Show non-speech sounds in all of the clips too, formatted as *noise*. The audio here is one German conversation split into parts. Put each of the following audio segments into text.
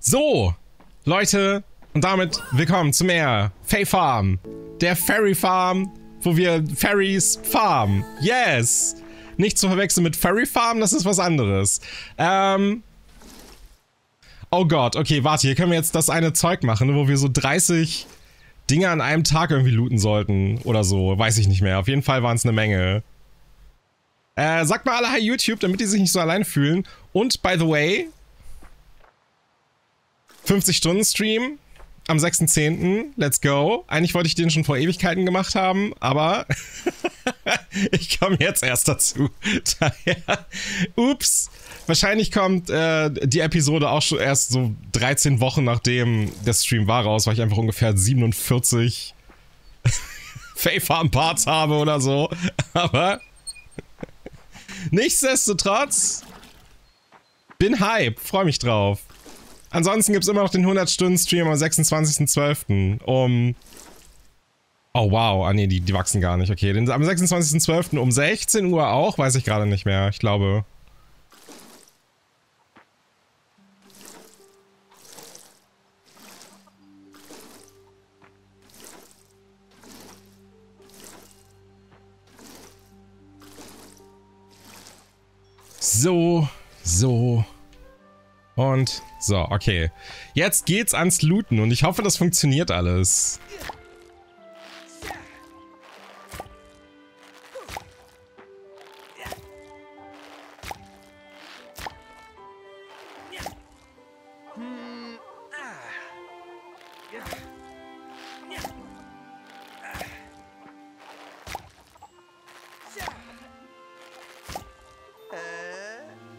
So, Leute, und damit willkommen zu mehr Fay Farm. Der Fairy Farm, wo wir Fairies farmen. Yes! Nicht zu verwechseln mit Fairy Farm, das ist was anderes. Ähm... Oh Gott, okay, warte, hier können wir jetzt das eine Zeug machen, wo wir so 30 Dinge an einem Tag irgendwie looten sollten oder so. Weiß ich nicht mehr. Auf jeden Fall waren es eine Menge. Äh, sagt mal alle Hi YouTube, damit die sich nicht so allein fühlen. Und, by the way, 50-Stunden-Stream am 6.10. Let's go. Eigentlich wollte ich den schon vor Ewigkeiten gemacht haben, aber *laughs* ich komme jetzt erst dazu. *laughs* Daher, ups. Wahrscheinlich kommt äh, die Episode auch schon erst so 13 Wochen nachdem der Stream war raus, weil ich einfach ungefähr 47 Fae-Farm Parts habe oder so. *laughs* Aber nichtsdestotrotz bin hype, freue mich drauf. Ansonsten gibt es immer noch den 100-Stunden-Stream am 26.12. um... Oh wow, ah nee, die, die wachsen gar nicht. Okay, den, am 26.12. um 16 Uhr auch, weiß ich gerade nicht mehr. Ich glaube... So, so und so, okay. Jetzt geht's ans Looten und ich hoffe, das funktioniert alles.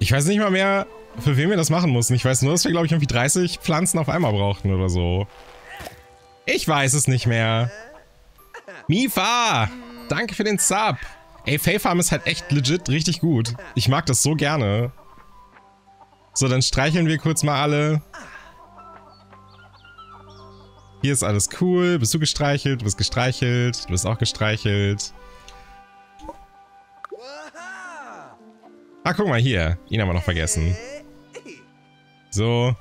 Ich weiß nicht mal mehr, für wen wir das machen mussten. Ich weiß nur, dass wir, glaube ich, irgendwie 30 Pflanzen auf einmal brauchten oder so. Ich weiß es nicht mehr. Mifa! Danke für den Sub. Ey, Fae Farm ist halt echt legit richtig gut. Ich mag das so gerne. So, dann streicheln wir kurz mal alle. Hier ist alles cool. Bist du gestreichelt? Du bist gestreichelt. Du bist auch gestreichelt. Ah, guck mal hier. Ihn haben wir noch vergessen. So.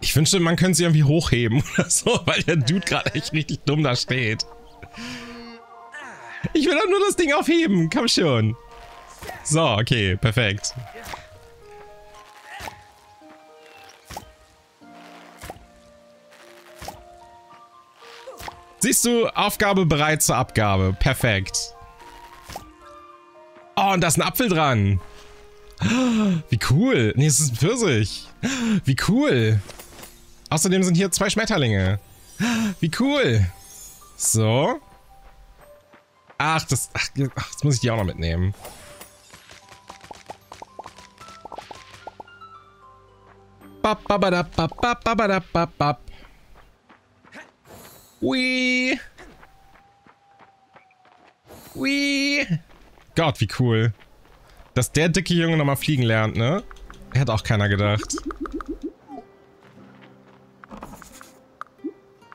Ich wünschte, man könnte sie irgendwie hochheben *laughs* oder so, weil der Dude gerade echt richtig dumm da steht. Ich will doch nur das Ding aufheben. Komm schon. So, okay, perfekt. Siehst du, Aufgabe bereit zur Abgabe. Perfekt. Oh, und da ist ein Apfel dran. Wie cool. Nee, es ist ein Pfirsich. Wie cool. Außerdem sind hier zwei Schmetterlinge. Wie cool. So. Ach, das, ach, das muss ich die auch noch mitnehmen. Ui. Ui. Gott, wie cool. Dass der dicke Junge nochmal fliegen lernt, ne? Hätte auch keiner gedacht.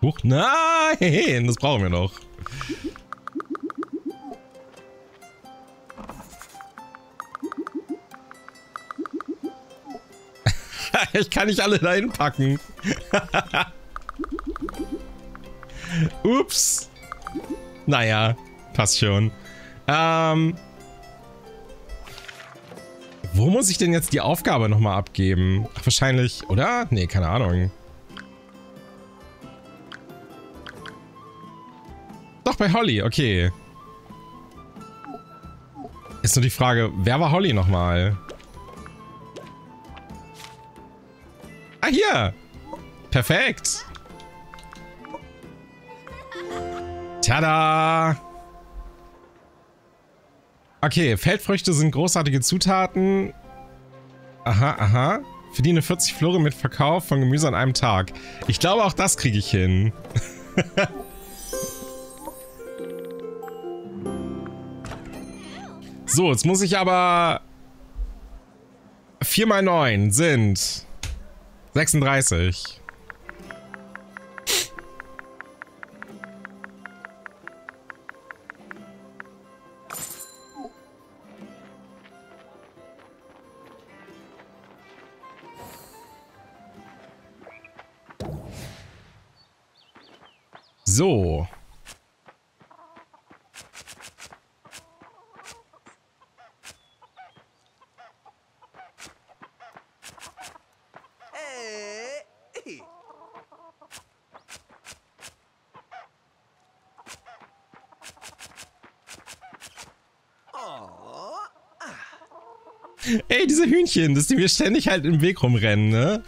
Huch, nein, das brauchen wir noch. *laughs* ich kann nicht alle dahin packen. *laughs* Ups. Naja, passt schon. Ähm. Wo muss ich denn jetzt die Aufgabe nochmal abgeben? Ach, wahrscheinlich, oder? Nee, keine Ahnung. Doch, bei Holly, okay. Ist nur die Frage, wer war Holly nochmal? Ah, hier. Perfekt. Tada! Okay, Feldfrüchte sind großartige Zutaten. Aha, aha. Verdiene 40 Flore mit Verkauf von Gemüse an einem Tag. Ich glaube, auch das kriege ich hin. *laughs* So, jetzt muss ich aber... 4 mal 9 sind 36. So. Ey, diese Hühnchen, dass die mir ständig halt im Weg rumrennen, ne?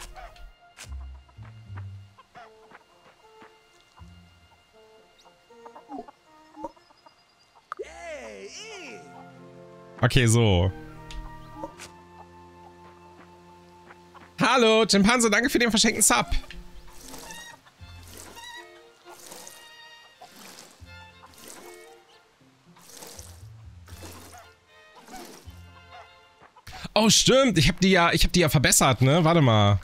Okay, so. Hallo, Chimpanse, danke für den verschenkten Sub. Oh, stimmt. Ich habe die ja, ich habe die ja verbessert, ne? Warte mal.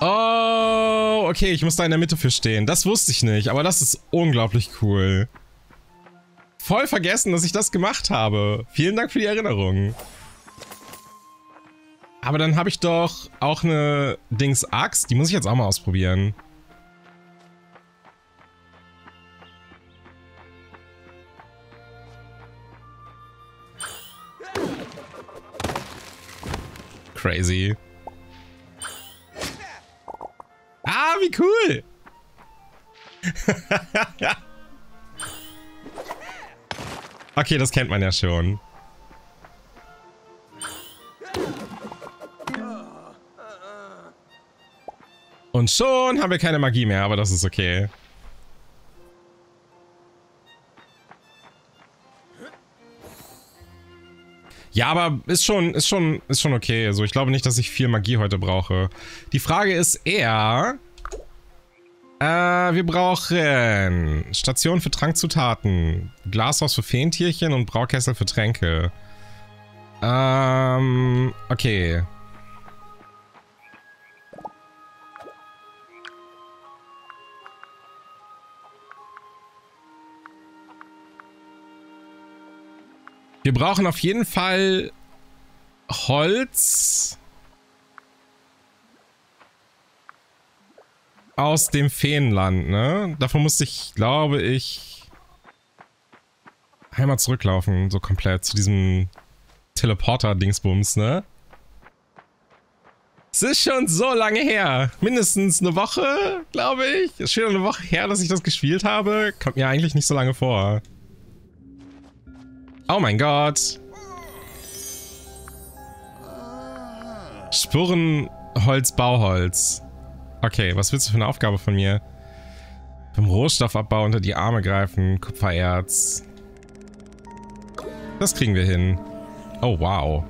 Oh, okay, ich muss da in der Mitte für stehen. Das wusste ich nicht, aber das ist unglaublich cool. Voll vergessen, dass ich das gemacht habe. Vielen Dank für die Erinnerung. Aber dann habe ich doch auch eine Dings-Axt. Die muss ich jetzt auch mal ausprobieren. Crazy. Ah, wie cool! *laughs* okay, das kennt man ja schon. Und schon haben wir keine Magie mehr, aber das ist okay. Ja, aber ist schon, ist schon, ist schon okay. Also ich glaube nicht, dass ich viel Magie heute brauche. Die Frage ist eher... Äh, wir brauchen Station für Trankzutaten, Glashaus für Feentierchen und Braukessel für Tränke. Ähm, okay. Wir brauchen auf jeden Fall Holz aus dem Feenland, ne? Davon musste ich, glaube ich, einmal zurücklaufen, so komplett zu diesem Teleporter-Dingsbums, ne? Es ist schon so lange her. Mindestens eine Woche, glaube ich. Es ist schon eine Woche her, dass ich das gespielt habe. Kommt mir eigentlich nicht so lange vor. Oh mein Gott. Spurrenholz, Bauholz. Okay, was willst du für eine Aufgabe von mir? Beim Rohstoffabbau unter die Arme greifen, Kupfererz. Das kriegen wir hin. Oh, wow.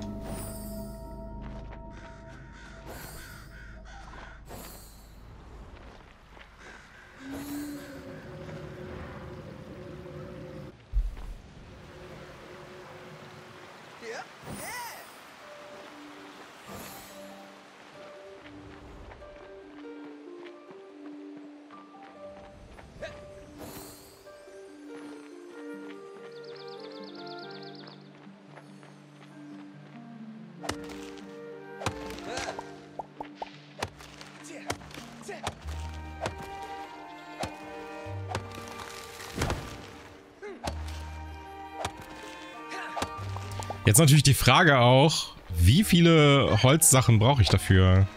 Jetzt natürlich die Frage auch, wie viele Holzsachen brauche ich dafür?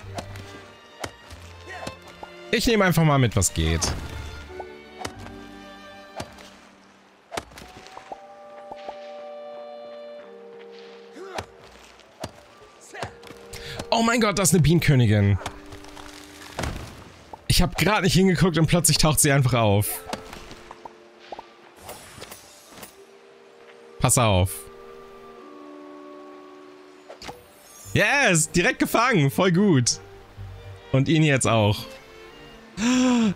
Ich nehme einfach mal mit, was geht. Oh mein Gott, das ist eine Bienenkönigin. Ich habe gerade nicht hingeguckt und plötzlich taucht sie einfach auf. Pass auf. Yes, direkt gefangen. Voll gut. Und ihn jetzt auch.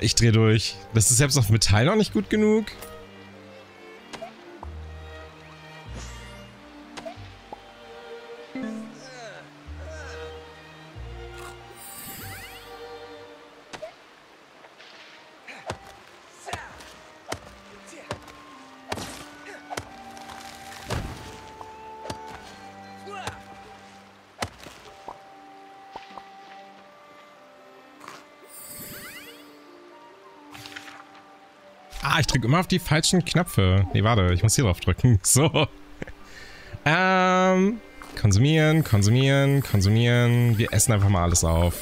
Ich dreh durch. Das ist selbst auf Metall noch nicht gut genug. Ah, ich drücke immer auf die falschen Knöpfe. Nee, warte, ich muss hier drauf drücken. *laughs* So. Ähm, konsumieren, konsumieren, konsumieren. Wir essen einfach mal alles auf.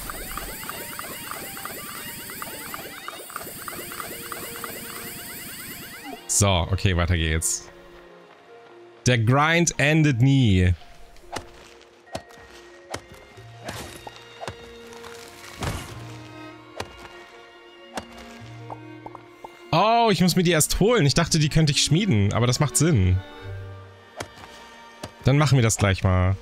So, okay, weiter geht's. Der Grind endet nie. Oh, ich muss mir die erst holen. Ich dachte, die könnte ich schmieden, aber das macht Sinn. Dann machen wir das gleich mal.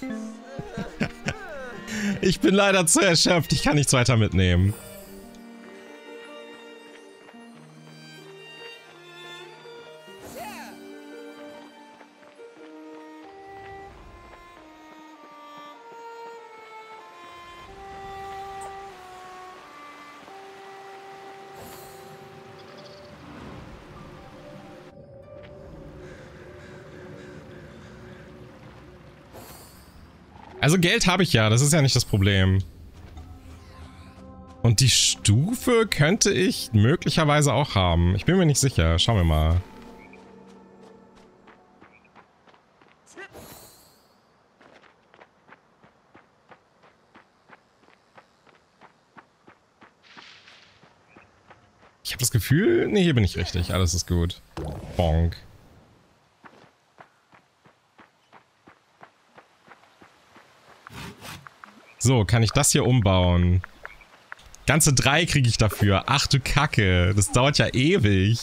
*laughs* Ich bin leider zu erschöpft. Ich kann nichts weiter mitnehmen. Also Geld habe ich ja, das ist ja nicht das Problem. Und die Stufe könnte ich möglicherweise auch haben. Ich bin mir nicht sicher. Schauen wir mal. Ich habe das Gefühl... Ne, hier bin ich richtig. Alles ist gut. Bonk. So, kann ich das hier umbauen? Ganze drei kriege ich dafür. Ach du Kacke. Das dauert ja ewig.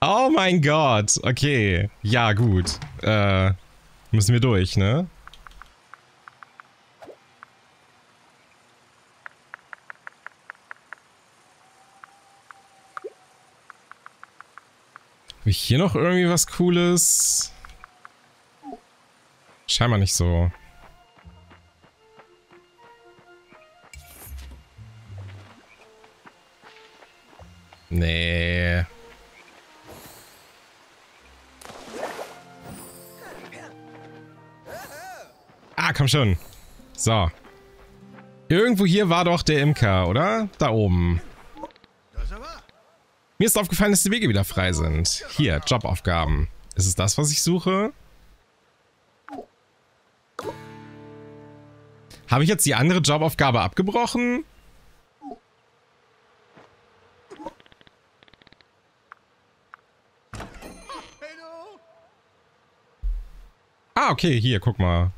Oh mein Gott. Okay. Ja, gut. Äh, müssen wir durch, ne? Habe ich hier noch irgendwie was Cooles? Scheinbar nicht so. Nee. Ah, komm schon. So. Irgendwo hier war doch der Imker, oder? Da oben. Mir ist aufgefallen, dass die Wege wieder frei sind. Hier, Jobaufgaben. Ist es das, was ich suche? Habe ich jetzt die andere Jobaufgabe abgebrochen? Ah, okay, hier, guck mal.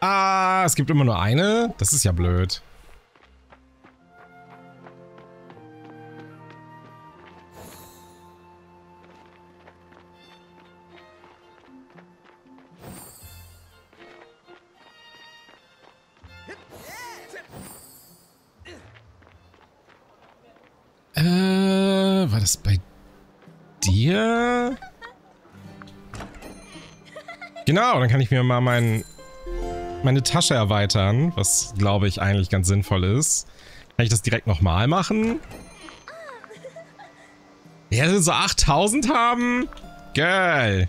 Ah, es gibt immer nur eine? Das ist ja blöd. Das bei dir? Genau, dann kann ich mir mal mein, meine Tasche erweitern, was glaube ich eigentlich ganz sinnvoll ist. Kann ich das direkt nochmal machen? Ja, so 8000 haben? Geil.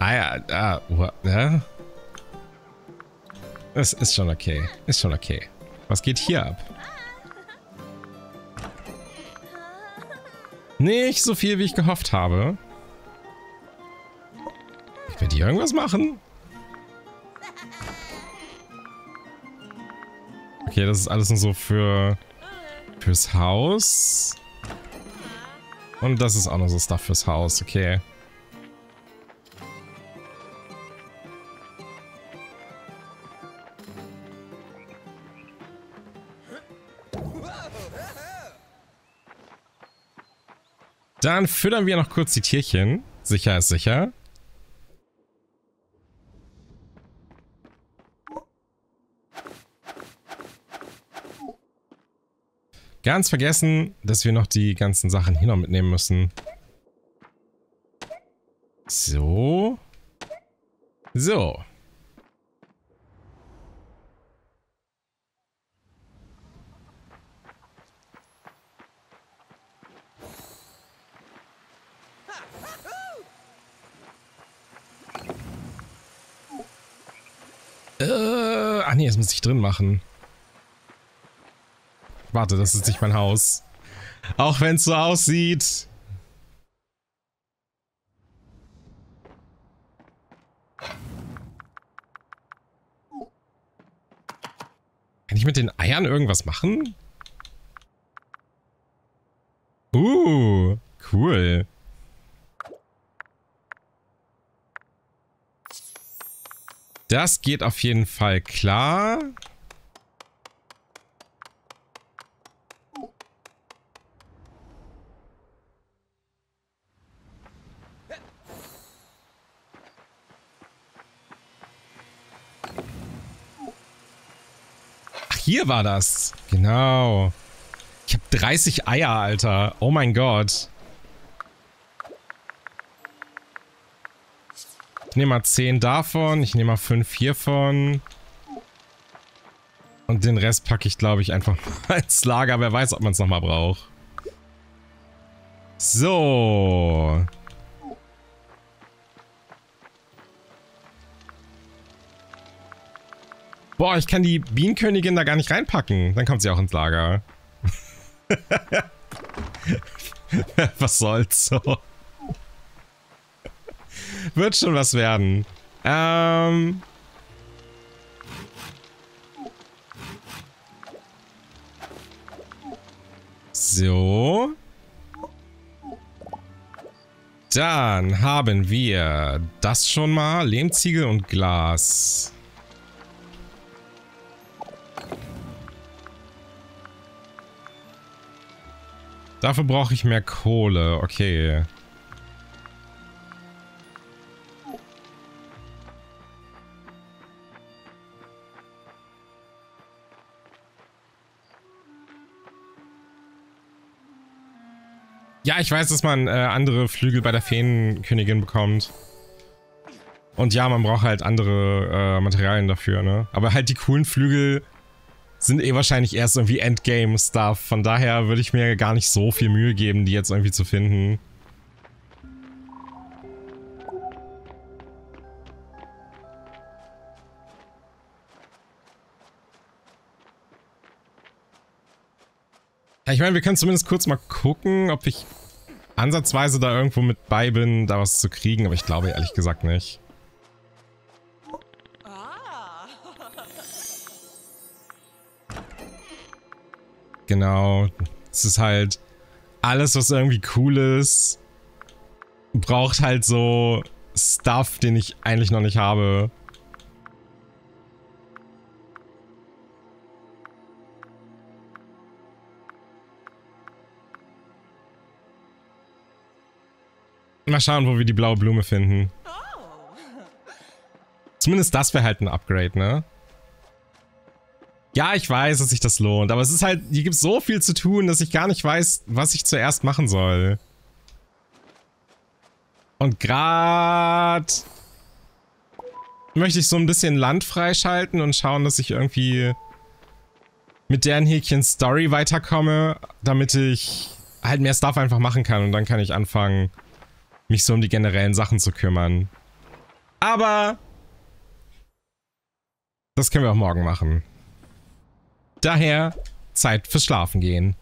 Ah ja, ah, ja. Das ist schon okay. Ist schon okay. Was geht hier ab? Nicht so viel, wie ich gehofft habe. Ich werde hier irgendwas machen. Okay, das ist alles nur so für... Fürs Haus. Und das ist auch noch so Stuff fürs Haus. Okay. Dann füttern wir noch kurz die Tierchen. Sicher ist sicher. Ganz vergessen, dass wir noch die ganzen Sachen hier noch mitnehmen müssen. So. So. Äh, ach nee, das muss ich drin machen. Warte, das ist nicht mein Haus. Auch wenn es so aussieht. Kann ich mit den Eiern irgendwas machen? Uh, cool. Das geht auf jeden Fall klar. Ach, hier war das. Genau. Ich habe 30 Eier, Alter. Oh mein Gott. Ich nehme mal 10 davon, ich nehme mal 5 hiervon. Und den Rest packe ich, glaube ich, einfach mal *laughs* ins Lager. Wer weiß, ob man es nochmal braucht. So. Boah, ich kann die Bienenkönigin da gar nicht reinpacken. Dann kommt sie auch ins Lager. *laughs* Was soll's so. Wird schon was werden. Ähm... So. Dann haben wir das schon mal. Lehmziegel und Glas. Dafür brauche ich mehr Kohle. Okay. Ja, ich weiß, dass man äh, andere Flügel bei der Feenkönigin bekommt. Und ja, man braucht halt andere äh, Materialien dafür, ne? Aber halt die coolen Flügel sind eh wahrscheinlich erst irgendwie Endgame-Stuff. Von daher würde ich mir gar nicht so viel Mühe geben, die jetzt irgendwie zu finden. Ich meine, wir können zumindest kurz mal gucken, ob ich ansatzweise da irgendwo mit bei bin, da was zu kriegen, aber ich glaube ehrlich gesagt nicht. Genau. Es ist halt alles, was irgendwie cool ist, braucht halt so Stuff, den ich eigentlich noch nicht habe. Mal schauen, wo wir die blaue Blume finden. Zumindest das wäre halt ein Upgrade, ne? Ja, ich weiß, dass sich das lohnt, aber es ist halt, hier gibt es so viel zu tun, dass ich gar nicht weiß, was ich zuerst machen soll. Und gerade möchte ich so ein bisschen Land freischalten und schauen, dass ich irgendwie mit deren Häkchen Story weiterkomme, damit ich halt mehr Stuff einfach machen kann und dann kann ich anfangen, mich so um die generellen Sachen zu kümmern. Aber das können wir auch morgen machen. Daher Zeit fürs Schlafen gehen.